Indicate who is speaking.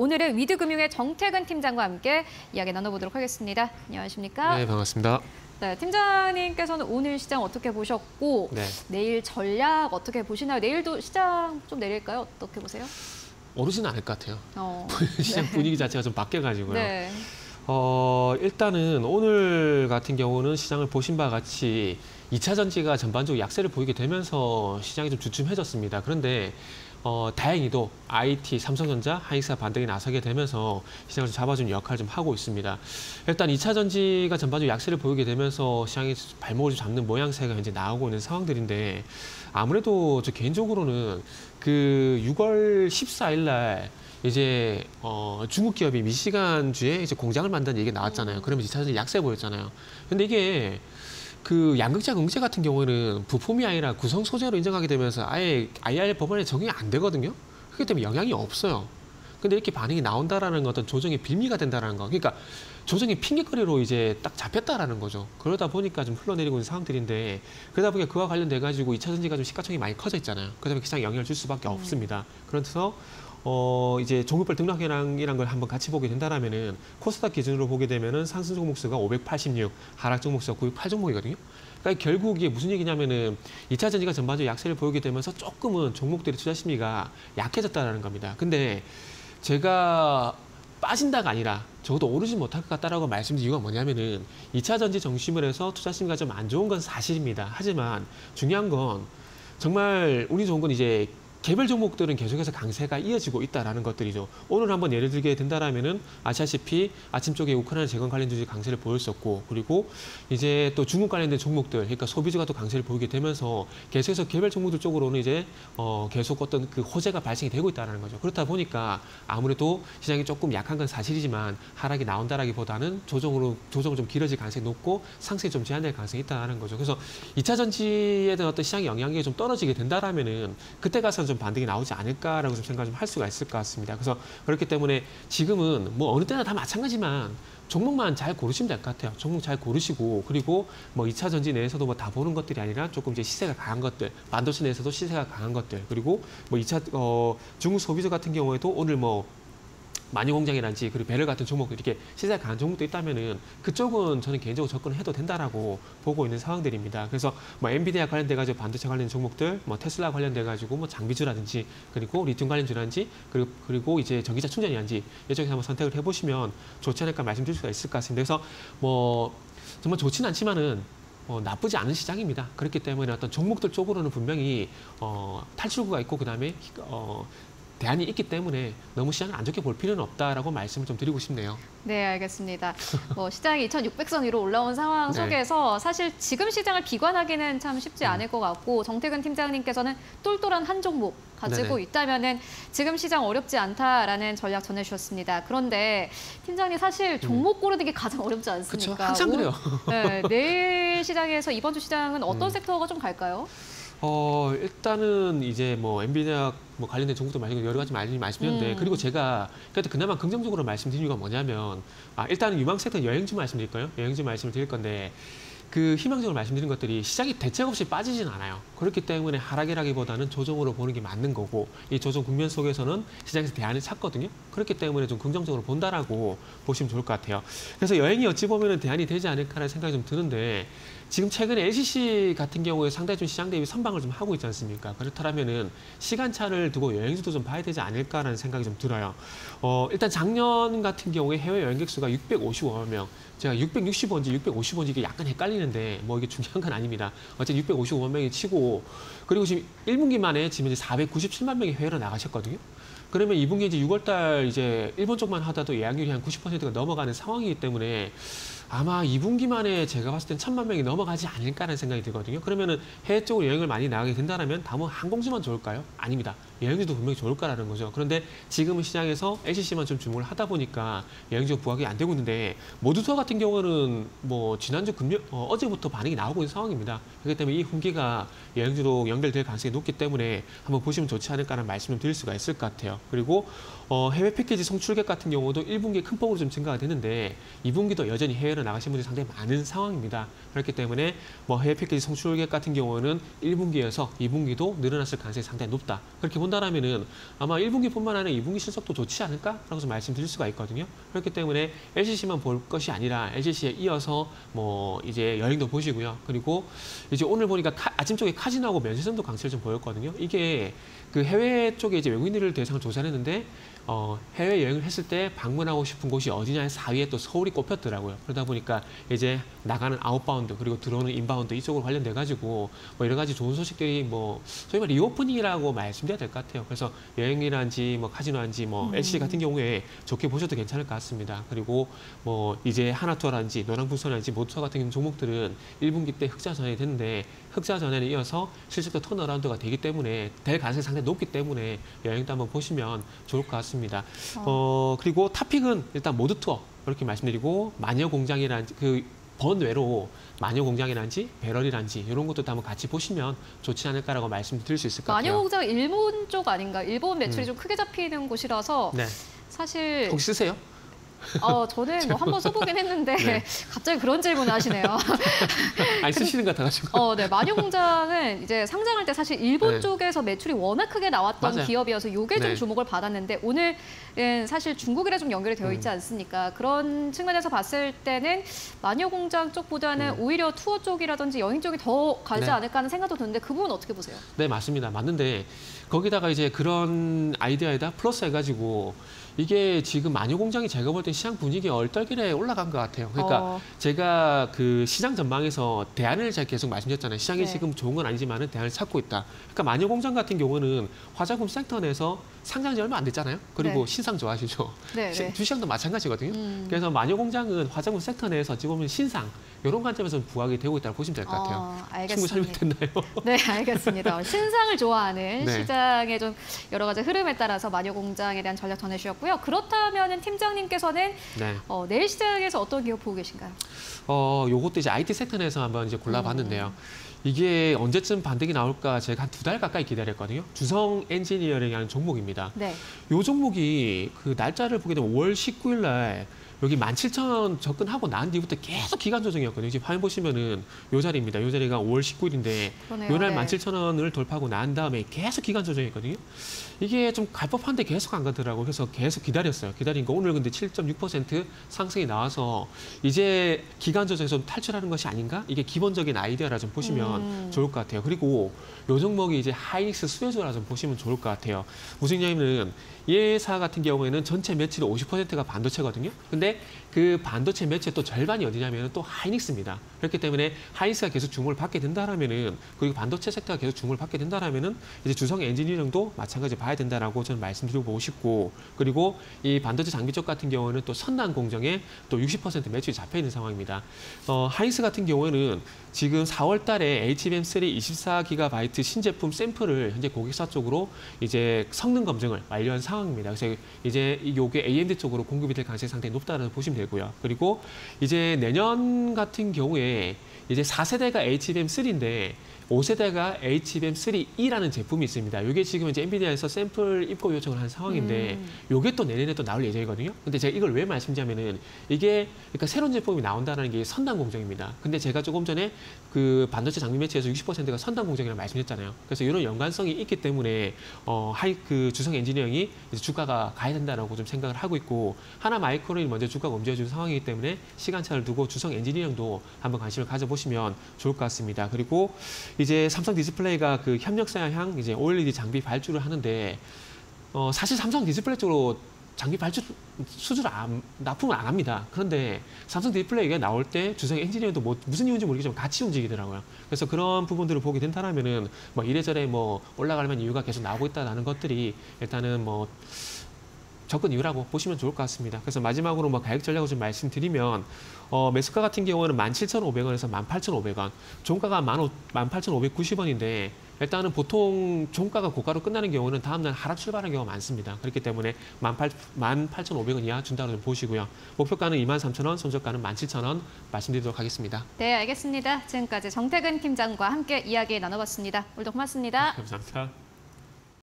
Speaker 1: 오늘은 위드금융의 정태근 팀장과 함께 이야기 나눠보도록 하겠습니다. 안녕하십니까?
Speaker 2: 네, 반갑습니다.
Speaker 1: 네, 팀장님께서는 오늘 시장 어떻게 보셨고
Speaker 2: 네.
Speaker 1: 내일 전략 어떻게 보시나요? 내일도 시장 좀 내릴까요? 어떻게 보세요?
Speaker 2: 오르지는 않을 것 같아요.
Speaker 1: 어,
Speaker 2: 시장 분위기 자체가 좀 바뀌어가지고요.
Speaker 1: 네.
Speaker 2: 어, 일단은 오늘 같은 경우는 시장을 보신 바와 같이 2차 전지가 전반적으로 약세를 보이게 되면서 시장이 좀 주춤해졌습니다. 그런데 어, 다행히도 IT, 삼성전자, 하이닉스가 반등에 나서게 되면서 시장을 좀 잡아주는 역할을 좀 하고 있습니다. 일단 2차 전지가 전반적으로 약세를 보이게 되면서 시장이 발목을 좀 잡는 모양새가 현재 나오고 있는 상황들인데 아무래도 저 개인적으로는 그 6월 14일 날 이제 어, 중국 기업이 미시간주에 이제 공장을 만드는 얘기가 나왔잖아요. 그러면 2차 전지 약세 보였잖아요. 근데 이게 그 양극재 응제 같은 경우에는 부품이 아니라 구성 소재로 인정하게 되면서 아예 IR 법원에 적용이 안 되거든요. 그렇기 때문에 영향이 없어요. 근데 이렇게 반응이 나온다라는 어떤 조정의 빌미가 된다라는 거. 그러니까 조정의 핑계거리로 이제 딱 잡혔다라는 거죠. 그러다 보니까 좀 흘러내리고 있는 상황들인데 그러다 보니까 그와 관련돼 가지고 2차 전지가 좀 시가총이 많이 커져 있잖아요. 보니까 시장에 영향을 줄 수밖에 없습니다. 그래서 어 이제 종목별 등락이랑 걸 한번 같이 보게 된다라면은 코스닥 기준으로 보게 되면은 상승 종목 수가 586, 하락 종목 수가 908 종목이거든요. 그러니까 결국 이게 무슨 얘기냐면은 2차 전지가 전반적으로 약세를 보이게 되면서 조금은 종목들의 투자 심리가 약해졌다라는 겁니다. 근데 제가 빠진다가 아니라 적어도 오르지 못할 것 같다라고 말씀드린 이유가 뭐냐면은 2차 전지 정심을 해서 투자 심리가 좀 안 좋은 건 사실입니다. 하지만 중요한 건 정말 운이 좋은 건 이제 개별 종목들은 계속해서 강세가 이어지고 있다라는 것들이죠. 오늘 한번 예를 들게 된다라면은 아시다시피 아침 쪽에 우크라이나 재건 관련 주식 강세를 보였었고 그리고 이제 또 중국 관련된 종목들 그러니까 소비주가 또 강세를 보이게 되면서 계속해서 개별 종목들 쪽으로는 이제 어 계속 어떤 그 호재가 발생이 되고 있다라는 거죠. 그렇다 보니까 아무래도 시장이 조금 약한 건 사실이지만 하락이 나온다라기보다는 조정으로 조정을 좀 길어질 가능성이 높고 상승이 좀 제한될 가능성이 있다는 거죠. 그래서 2차 전지에 대한 어떤 시장 영향력이 좀 떨어지게 된다라면은 그때 가서 좀 반등이 나오지 않을까라고 좀 생각을 좀 할 수가 있을 것 같습니다. 그래서 그렇기 때문에 지금은 뭐 어느 때나 다 마찬가지만 종목만 잘 고르시면 될 것 같아요. 종목 잘 고르시고 그리고 뭐 2차 전지 내에서도 뭐 다 보는 것들이 아니라 조금 이제 시세가 강한 것들, 반도체 내에서도 시세가 강한 것들 그리고 뭐 2차 어 중국 소비자 같은 경우에도 오늘 뭐 마니공장이란지 그리고 배럴 같은 종목들 이렇게 시세가 강한 종목도 있다면은 그쪽은 저는 개인적으로 접근을 해도 된다라고 보고 있는 상황들입니다. 그래서 뭐 엔비디아 관련돼 가지고 반도체 관련 종목들, 뭐 테슬라 관련돼 가지고 뭐 장비주라든지 그리고 리튬 관련주라든지 그리고 그리고 이제 전기차 충전이란지 이쪽에서 한번 선택을 해보시면 좋지 않을까 말씀드릴 수가 있을 것 같습니다. 그래서 뭐 정말 좋지는 않지만은 어, 나쁘지 않은 시장입니다. 그렇기 때문에 어떤 종목들 쪽으로는 분명히 어, 탈출구가 있고 그다음에 어, 대안이 있기 때문에 너무 시장을 안 좋게 볼 필요는 없다라고 말씀을 좀 드리고 싶네요.
Speaker 1: 네, 알겠습니다. 뭐 시장이 2,600선 위로 올라온 상황
Speaker 2: 네.
Speaker 1: 속에서 사실 지금 시장을 비관하기는 참 쉽지
Speaker 2: 음.
Speaker 1: 않을 것 같고 정태근 팀장님께서는 똘똘한 한 종목 가지고
Speaker 2: 네네.
Speaker 1: 있다면은 지금 시장 어렵지 않다라는 전략 전해주셨습니다. 그런데 팀장님 사실 종목 고르는 게 가장 어렵지
Speaker 2: 음.
Speaker 1: 않습니까?
Speaker 2: 항상
Speaker 1: 오-
Speaker 2: 그래요.
Speaker 1: 네, 내일 시장에서 이번 주 시장은 어떤
Speaker 2: 음.
Speaker 1: 섹터가 좀 갈까요?
Speaker 2: 어 일단은 이제 뭐 엔비디아 뭐 관련된 종목도 많이 여러 가지 많이 말씀드렸는데
Speaker 1: 음.
Speaker 2: 그리고 제가 그래도 그나마 긍정적으로 말씀드린 이유가 뭐냐면 아 일단은 유망 섹터 여행주 말씀드릴까요? 여행주 말씀을 드릴 건데 그 희망적으로 말씀드린 것들이 시장이 대책 없이 빠지진 않아요. 그렇기 때문에 하락이라기보다는 조정으로 보는 게 맞는 거고 이 조정 국면 속에서는 시장에서 대안을 찾거든요. 그렇기 때문에 좀 긍정적으로 본다라고 보시면 좋을 것 같아요. 그래서 여행이 어찌 보면 대안이 되지 않을까라는 생각이 좀 드는데 지금 최근에 LCC 같은 경우에 상당히 좀 시장 대비 선방을 좀 하고 있지 않습니까? 그렇다면은 시간차를 두고 여행주도 좀 봐야 되지 않을까라는 생각이 좀 들어요. 어, 일단 작년 같은 경우에 해외 여행객 수가 655만 명. 제가 660원인지 650원인지 이게 약간 헷갈리는데 뭐 이게 중요한 건 아닙니다. 어쨌든 655만 명이 치고 그리고 지금 1분기 만에 지금 이제 497만 명이 해외로 나가셨거든요. 그러면 2분기 이제 6월 달 이제 일본 쪽만 하다도 예약률이 한 90%가 넘어가는 상황이기 때문에 아마 2분기 만에 제가 봤을 땐 천만 명이 넘어가지 않을까라는 생각이 들거든요. 그러면은 해외 쪽으로 여행을 많이 나가게 된다면 다음은 항공주만 좋을까요? 아닙니다. 여행주도 분명히 좋을 거라는 거죠. 그런데 지금은 시장에서 LCC만 좀 주목을 하다 보니까 여행주가 부각이 안 되고 있는데 모두투어 같은 경우는 뭐 지난주 금요 어, 어제부터 반응이 나오고 있는 상황입니다. 그렇기 때문에 이 분기가 여행주로 연결될 가능성이 높기 때문에 한번 보시면 좋지 않을까라는 말씀을 드릴 수가 있을 것 같아요. 그리고 어, 해외 패키지 송출객 같은 경우도 1분기에 큰 폭으로 좀 증가가 되는데 2분기도 여전히 해외로 나가신 분들이 상당히 많은 상황입니다. 그렇기 때문에 뭐 해외 패키지 송출객 같은 경우는 1분기에서 2분기도 늘어났을 가능성이 상당히 높다. 그렇게 본다 본다라면은 아마 1분기뿐만 아니라 2분기 실적도 좋지 않을까라고 좀 말씀드릴 수가 있거든요. 그렇기 때문에 LCC만 볼 것이 아니라 LCC에 이어서 뭐 이제 여행도 보시고요. 그리고 이제 오늘 보니까 카- 아침 쪽에 카지노하고 면세점도 강세를 좀 보였거든요. 이게 그 해외 쪽에 이제 외국인들을 대상으로 조사를 했는데 어, 해외 여행을 했을 때 방문하고 싶은 곳이 어디냐에 4위에 또 서울이 꼽혔더라고요. 그러다 보니까 이제 나가는 outbound 그리고 들어오는 inbound 이쪽으로 관련돼 가지고 뭐 여러 가지 좋은 소식들이 뭐 소위 말 reopening이라고 말씀드려야 될것 같아요. 그래서 여행이란지 뭐 카지노란지 뭐
Speaker 1: 음.
Speaker 2: LCC 같은 경우에 좋게 보셔도 괜찮을 것 같습니다. 그리고 뭐 이제 하나투어란지 노랑풍선이란지 모두투어 같은 종목들은 1분기 때 흑자 전환이 됐는데 흑자 전환에 이어서 실적도 turnaround가 되기 때문에 될 가능성이 상당히 높기 때문에 여행도 한번 보시면 좋을 것 같습니다. 어, 그리고 top pick은 일단 모두투어 이렇게 말씀드리고 마녀 공장이란지 그 번외로 마녀 공장이란지 배럴이란지 이런 것도 한번 같이 보시면 좋지 않을까라고 말씀드릴 수 있을 것 같아요.
Speaker 1: 마녀공장 일본 쪽 아닌가? 일본 매출이 좀 크게 잡히는 곳이라서
Speaker 2: 네.
Speaker 1: 사실
Speaker 2: 혹시 쓰세요?
Speaker 1: 어, 저는 뭐 한번 써보긴 했는데
Speaker 2: 네.
Speaker 1: 갑자기 그런 질문을 하시네요.
Speaker 2: 아니 쓰시는 것 같아가지고.
Speaker 1: 어, 네. 마녀공장은 이제 상장할 때 사실 일본
Speaker 2: 네.
Speaker 1: 쪽에서 매출이 워낙 크게 나왔던
Speaker 2: 맞아요.
Speaker 1: 기업이어서 이게 좀
Speaker 2: 네.
Speaker 1: 주목을 받았는데 오늘은 사실 중국이랑 좀 연결이 되어 있지
Speaker 2: 음.
Speaker 1: 않습니까? 그런 측면에서 봤을 때는 마녀공장 쪽보다는 오히려 투어 쪽이라든지 여행 쪽이 더 가지
Speaker 2: 음. 네.
Speaker 1: 않을까 하는 생각도 드는데 그 부분 어떻게 보세요?
Speaker 2: 네, 맞습니다. 맞는데 거기다가 이제 그런 아이디어에다 플러스 해가지고 이게 지금 마녀 공장이 제가 볼 때 시장 분위기 얼떨결에 올라간 것 같아요. 그러니까
Speaker 1: 어,
Speaker 2: 제가 그 시장 전망에서 대안을 제가 계속 말씀드렸잖아요. 시장이
Speaker 1: 네.
Speaker 2: 지금 좋은 건 아니지만은 대안을 찾고 있다. 그러니까 마녀 공장 같은 경우는 화장품 섹터 내에서 상장 지 얼마 안 됐잖아요. 그리고
Speaker 1: 네.
Speaker 2: 신상 좋아하시죠.
Speaker 1: 네,
Speaker 2: 시-
Speaker 1: 네.
Speaker 2: 주시장도 마찬가지거든요.
Speaker 1: 음.
Speaker 2: 그래서 마녀 공장은 화장품 섹터 내에서 보면 신상 이런 관점에서 부각이 되고 있다고 보시면 될 것 같아요.
Speaker 1: 어,
Speaker 2: 충분히
Speaker 1: 알겠습니다.
Speaker 2: 됐나요?
Speaker 1: 네, 알겠습니다. 신상을 좋아하는
Speaker 2: 네.
Speaker 1: 시장의 좀 여러 가지 흐름에 따라서 마녀 공장에 대한 전략 전해주셨고 요. 그렇다면 팀장님께서는
Speaker 2: 네.
Speaker 1: 어, 내일 시장에서 어떤 기업 보고 계신가요?
Speaker 2: 어, 요것도 이제 IT sector 내에서 한번 이제 골라봤는데요. 이게 언제쯤 반등이 나올까 제가 한 두 달 가까이 기다렸거든요. 주성 엔지니어링이라는 종목입니다.
Speaker 1: 네.
Speaker 2: 요 종목이 그 날짜를 보게 되면 5월 19일 날 여기 17,000원 접근하고 난 뒤부터 계속 기간 조정이었거든요. 지금 화면 보시면은 요 자리입니다. 요 자리가 5월 19일인데
Speaker 1: 그러네요.
Speaker 2: 요날
Speaker 1: 네.
Speaker 2: 17,000원을 돌파하고 난 다음에 계속 기간 조정이었거든요. 이게 좀 갈 법한데 계속 안 가더라고요. 그래서 계속 기다렸어요. 기다린 거 오늘 근데 7.6% 상승이 나와서 이제 기간 조정에서 좀 탈출하는 것이 아닌가? 이게 기본적인 아이디어라 좀 보시면
Speaker 1: 음.
Speaker 2: 좋을 것 같아요. 그리고 요 종목이 이제 하이닉스 수혜주라 좀 보시면 좋을 것 같아요. 무슨 얘기냐면 이 회사 같은 경우에는 전체 매출의 50%가 반도체거든요. 근데 그 반도체 매출의 또 절반이 어디냐면 또 하이닉스입니다. 그렇기 때문에 하이닉스가 계속 주목을 받게 된다라면은 그리고 반도체 섹터가 계속 주목을 받게 된다라면은 이제 주성 엔지니어링도 마찬가지 봐야 된다라고 저는 말씀드리고 싶고 그리고 이 반도체 장비 쪽 같은 경우는 또 선단 공정에 또 60% 매출이 잡혀 있는 상황입니다. 어, 하이닉스 같은 경우에는 지금 4월 달에 HBM3 24GB 신제품 샘플을 현재 고객사 쪽으로 이제 성능 검증을 완료한 상황입니다. 그래서 이제 이게 AMD 쪽으로 공급이 될 가능성이 상당히 높다 고 보시면 되고요. 그리고 이제 내년 같은 경우에 이제 4세대가 HBM3인데 5세대가 HBM3E라는 제품이 있습니다. 이게 지금 이제 엔비디아에서 샘플 입고 요청을 한 상황인데
Speaker 1: 음.
Speaker 2: 요게 또 내년에 또 나올 예정이거든요. 근데 제가 이걸 왜 말씀드리냐면은 이게 그러니까 새로운 제품이 나온다는 게 선단 공정입니다. 근데 제가 조금 전에 그 반도체 장비 매체에서 60%가 선단 공정이라고 말씀드렸잖아요. 그래서 이런 연관성이 있기 때문에 어 하이 그 주성 엔지니어링이 주가가 가야 된다라고 좀 생각을 하고 있고 하나 마이크론이 먼저 주가가 움직여준 상황이기 때문에 시간차를 두고 주성 엔지니어링도 한번 관심을 가져보시면 좋을 것 같습니다. 그리고 이제 삼성 디스플레이가 그 협력사향 이제 OLED 장비 발주를 하는데 어, 사실 삼성 디스플레이 쪽으로 장비 발주 수주를 안, 납품을 안 합니다. 그런데 삼성 디스플레이가 나올 때 주성 엔지니어도 뭐 무슨 이유인지 모르겠지만 같이 움직이더라고요. 그래서 그런 부분들을 보게 된다면은 뭐 이래저래 뭐 만한 이유가 계속 나오고 있다는 것들이 일단은 뭐 접근 이유라고 보시면 좋을 것 같습니다. 그래서 마지막으로 뭐 가격 전략을 좀 말씀드리면 어, 매수가 같은 경우는 17,500원에서 18,500원, 종가가 18,590원인데 일단은 보통 종가가 고가로 끝나는 경우는 다음날 하락 출발하는 경우가 많습니다. 그렇기 때문에 18,500원 이하 준다고 좀 보시고요. 목표가는 23,000원, 손절가는 17,000원 말씀드리도록 하겠습니다.
Speaker 1: 네, 알겠습니다. 지금까지 정태근 팀장과 함께 이야기 나눠봤습니다. 오늘도 고맙습니다.
Speaker 2: 감사합니다.